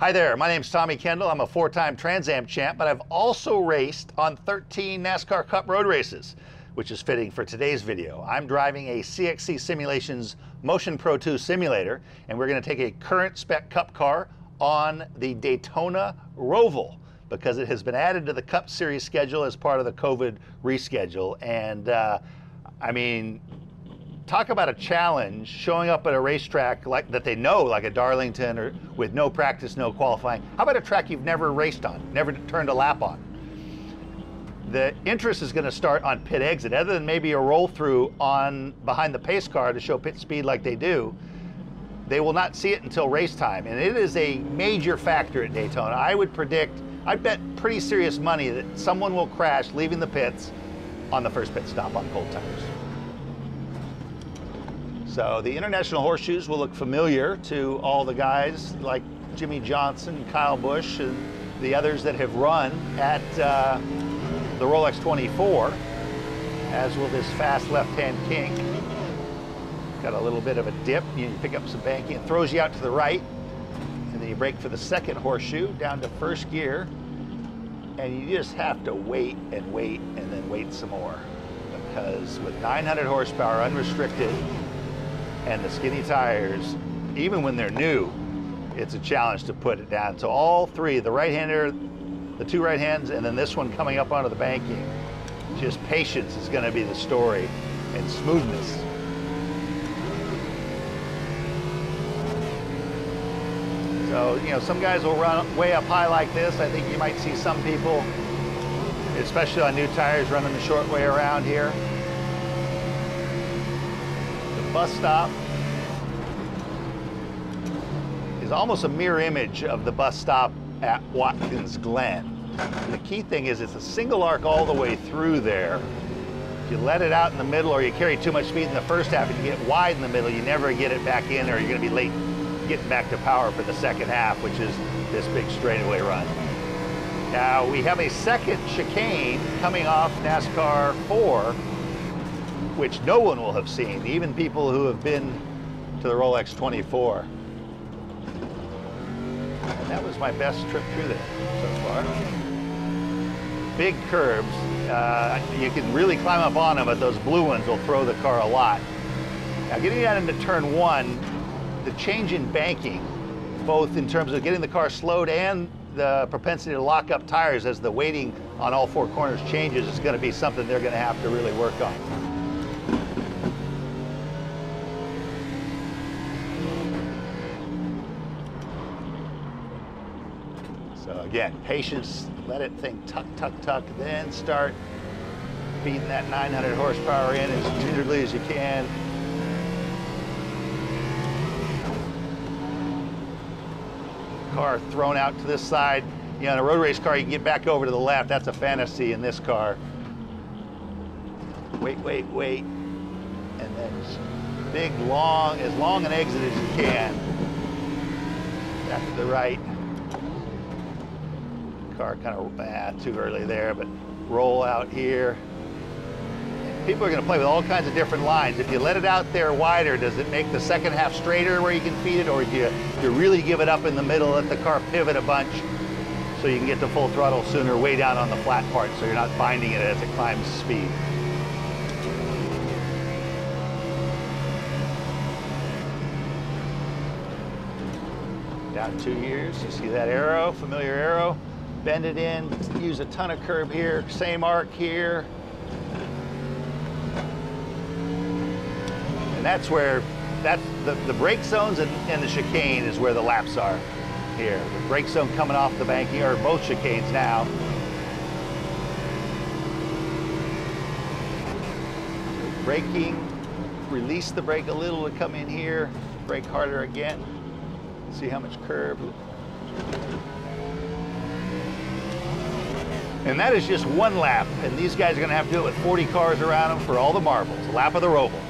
Hi there, my name's Tommy Kendall. I'm a four-time Trans Am champ, but I've also raced on 13 NASCAR Cup road races, which is fitting for today's video. I'm driving a CXC Simulations Motion Pro 2 simulator, and we're gonna take a current spec Cup car on the Daytona Roval because it has been added to the Cup Series schedule as part of the COVID reschedule. And uh, I mean, talk about a challenge showing up at a racetrack like that they know like a darlington or with no practice no qualifying. How about a track you've never raced on never turned a lap on? The interest is going to start on pit exit. Other than maybe a roll through on behind the pace car to show pit speed like they do they will not see it until race time. And it is a major factor at daytona. I would predict i'd bet pretty serious money that someone will crash leaving the pits on the first pit stop on cold tires so the International Horseshoes will look familiar to all the guys like Jimmie Johnson, Kyle Busch, and the others that have run at uh, the Rolex 24, as will this fast left-hand kink. Got a little bit of a dip, you pick up some banking, it throws you out to the right, and then you brake for the second horseshoe down to first gear, and you just have to wait and wait and then wait some more. Because with 900 horsepower unrestricted, and the skinny tires, even when they're new, it's a challenge to put it down. So all three, the right-hander, the two right hands, and then this one coming up onto the banking, just patience is gonna be the story, and smoothness. So, you know, some guys will run way up high like this. I think you might see some people, especially on new tires, running the short way around here bus stop is almost a mirror image of the bus stop at Watkins Glen. And the key thing is it's a single arc all the way through there. If you let it out in the middle or you carry too much speed in the first half and you get wide in the middle, you never get it back in or you're gonna be late getting back to power for the second half, which is this big straightaway run. Now we have a second chicane coming off NASCAR 4 which no one will have seen, even people who have been to the Rolex 24. And that was my best trip through there so far. Big curbs. Uh, you can really climb up on them, but those blue ones will throw the car a lot. Now getting out into turn one, the change in banking, both in terms of getting the car slowed and the propensity to lock up tires as the weighting on all four corners changes is going to be something they're going to have to really work on. So again, patience, let it think tuck, tuck, tuck, then start feeding that 900 horsepower in as gingerly as you can. Car thrown out to this side. You know, in a road race car, you can get back over to the left. That's a fantasy in this car. Wait, wait, wait. And then big, long, as long an exit as you can. Back to the right car kind of ah, too early there, but roll out here. People are going to play with all kinds of different lines. If you let it out there wider, does it make the second half straighter where you can feed it, or do you, do you really give it up in the middle, let the car pivot a bunch so you can get to full throttle sooner, way down on the flat part, so you're not finding it as it climbs speed? Down two years, you see that arrow, familiar arrow? Bend it in, use a ton of curb here, same arc here. And that's where, that's the, the brake zones and, and the chicane is where the laps are here. The brake zone coming off the banking, or both chicanes now. Braking, release the brake a little to come in here, brake harder again. See how much curb. And that is just one lap, and these guys are gonna have to do it with 40 cars around them for all the marbles, lap of the Roval.